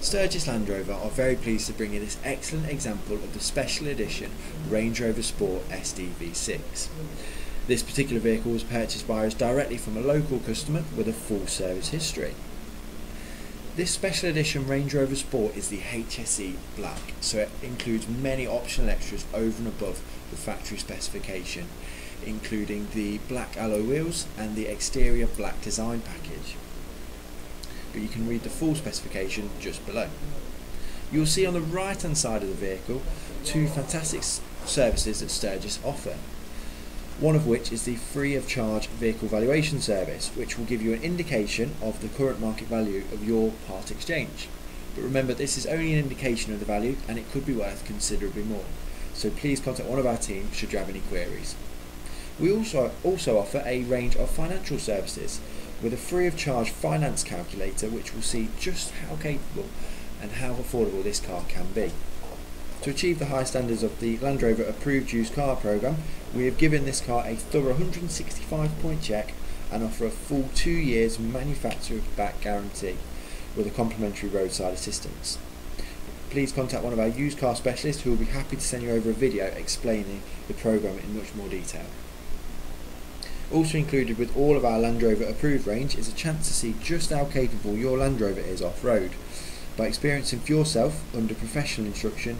Sturgess Land Rover are very pleased to bring you this excellent example of the special edition Range Rover Sport SDV6. This particular vehicle was purchased by us directly from a local customer with a full service history. This special edition Range Rover Sport is the HSE Black, so it includes many optional extras over and above the factory specification, including the black alloy wheels and the exterior black design package but you can read the full specification just below. You'll see on the right hand side of the vehicle two fantastic services that Sturgess offer. One of which is the free of charge vehicle valuation service, which will give you an indication of the current market value of your part exchange. But remember, this is only an indication of the value and it could be worth considerably more. So please contact one of our team should you have any queries. We also, also offer a range of financial services with a free of charge finance calculator which will see just how capable and how affordable this car can be. To achieve the high standards of the Land Rover approved used car programme, we have given this car a thorough 165 point check and offer a full two years manufacturer back guarantee with a complimentary roadside assistance. Please contact one of our used car specialists who will be happy to send you over a video explaining the programme in much more detail. Also included with all of our Land Rover approved range is a chance to see just how capable your Land Rover is off-road. By experiencing for yourself, under professional instruction,